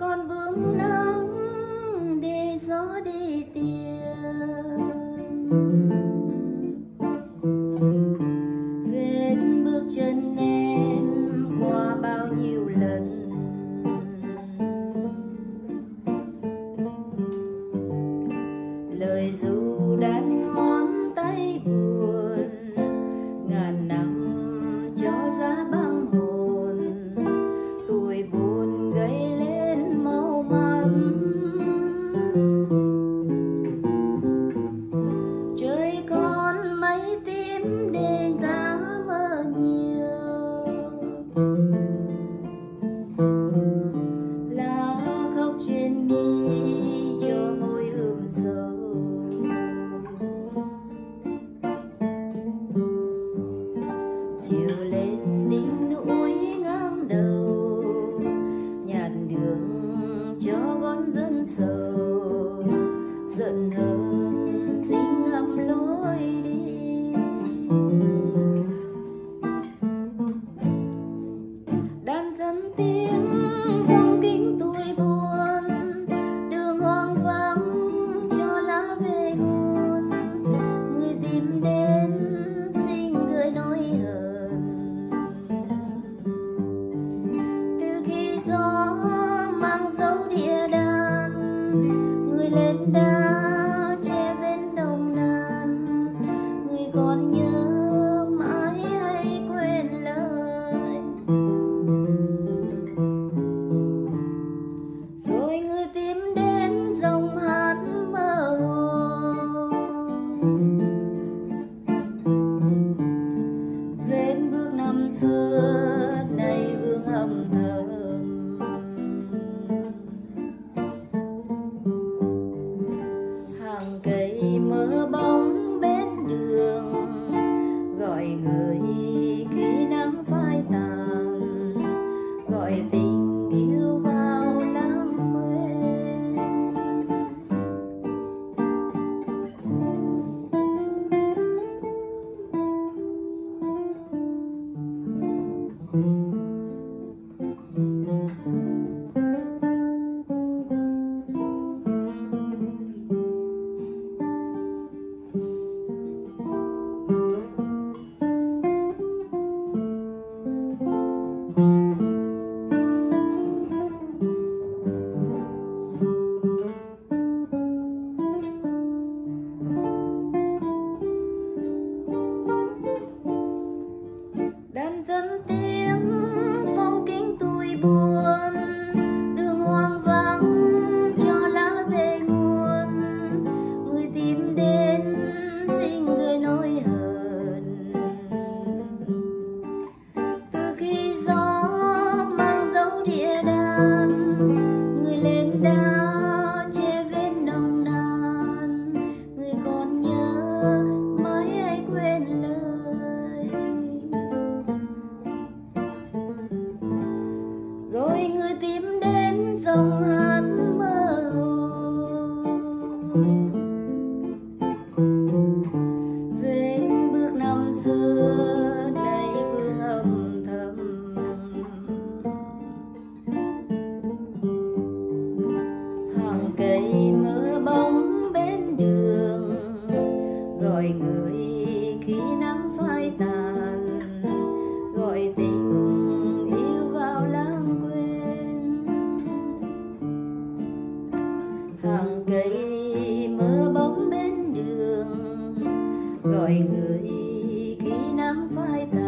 con vướng nắng để gió đi tìm vết bước chân em qua bao nhiêu lần? Lời dù đã nghe rồi người tìm đến dòng hà gọi người khi nắng phai tàn